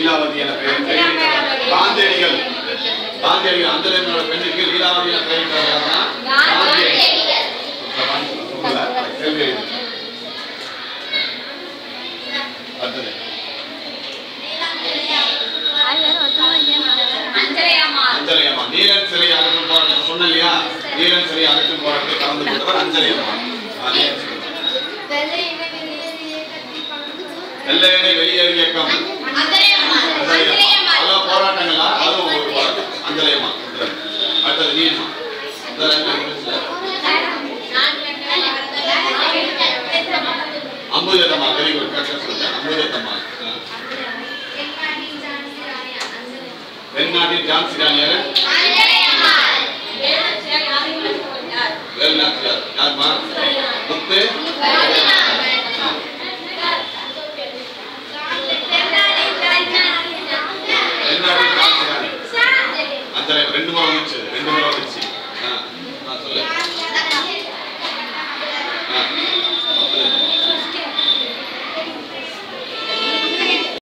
லீலாவதி என பெயர் காந்தேரிகள் காந்தேரிகள் அந்த என்னோட பெண்ணுக்கு லீலாவதி என பெயர் அடுத்தது நீலன் சிலையை அழைக்கும் போராட்டம் சொன்ன இல்லையா நீலன் சிலையை அழைக்கும் போராட்டத்தில் கலந்து கொண்டவர் அஞ்சலையம்மா. வெள்ளையனை வெளியேறு இயக்கம். அதெல்லாம் போராட்டங்களா? அதுவும் ஒரு போராட்டம். அஞ்சலி அம்மா அடுத்தது நீ அம்மா இந்த ரெண்டு முடிச்சுல. அம்புஜத்தம்மா வெரி குட் கரெக்டாக சொல்லிட்டேன் அம்புஜத்தம்மா. தென்னாட்டின் ஜான்சி ராணியார் வேலுநாச்சியார். யாருமா belong to.